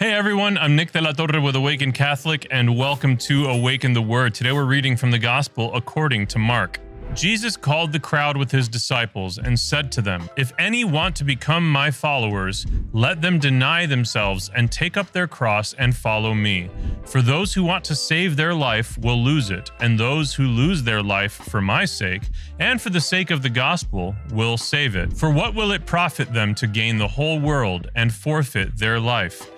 Hey everyone, I'm Nick de la Torre with Awaken Catholic, and welcome to Awaken the Word. Today we're reading from the Gospel according to Mark. Jesus called the crowd with his disciples and said to them, If any want to become my followers, let them deny themselves and take up their cross and follow me. For those who want to save their life will lose it, and those who lose their life for my sake and for the sake of the gospel will save it. For what will it profit them to gain the whole world and forfeit their life?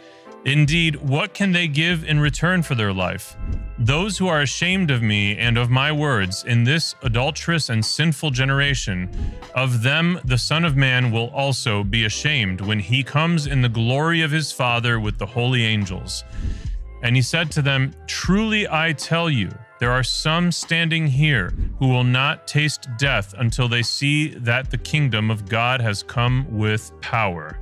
Indeed, what can they give in return for their life? Those who are ashamed of me and of my words in this adulterous and sinful generation, of them the Son of Man will also be ashamed when he comes in the glory of his Father with the holy angels. And he said to them, Truly I tell you, there are some standing here who will not taste death until they see that the kingdom of God has come with power.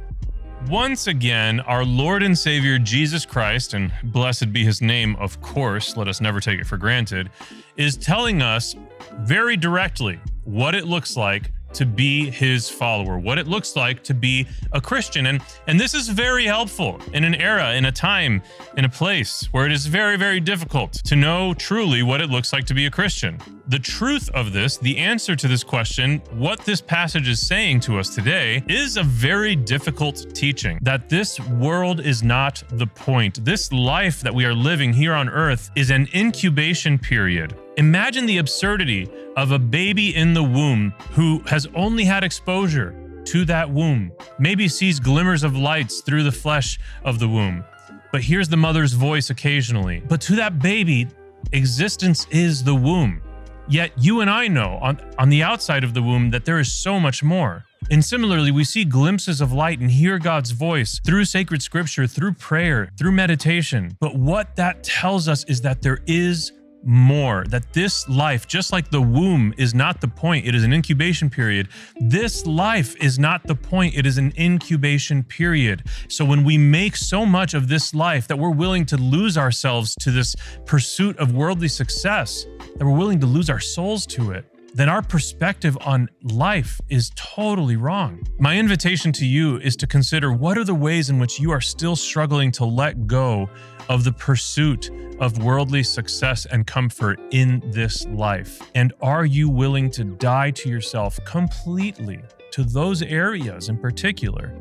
Once again, our Lord and Savior Jesus Christ, and blessed be his name, of course, let us never take it for granted, is telling us very directly what it looks like to be his follower, what it looks like to be a Christian. And and this is very helpful in an era, in a time, in a place where it is very very difficult to know truly what it looks like to be a Christian. The truth of this, the answer to this question, what this passage is saying to us today is a very difficult teaching that this world is not the point. This life that we are living here on earth is an incubation period Imagine the absurdity of a baby in the womb who has only had exposure to that womb, maybe sees glimmers of lights through the flesh of the womb, but hears the mother's voice occasionally. But to that baby, existence is the womb. Yet you and I know on, on the outside of the womb that there is so much more. And similarly, we see glimpses of light and hear God's voice through sacred scripture, through prayer, through meditation. But what that tells us is that there is more that this life just like the womb is not the point it is an incubation period. This life is not the point it is an incubation period. So when we make so much of this life that we're willing to lose ourselves to this pursuit of worldly success that we're willing to lose our souls to it then our perspective on life is totally wrong. My invitation to you is to consider what are the ways in which you are still struggling to let go of the pursuit of worldly success and comfort in this life? And are you willing to die to yourself completely to those areas in particular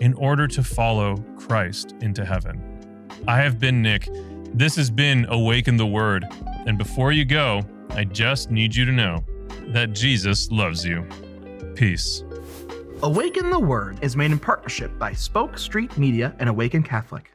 in order to follow Christ into heaven? I have been Nick. This has been Awaken the Word. And before you go, I just need you to know that Jesus loves you. Peace. Awaken the Word is made in partnership by Spoke Street Media and Awaken Catholic.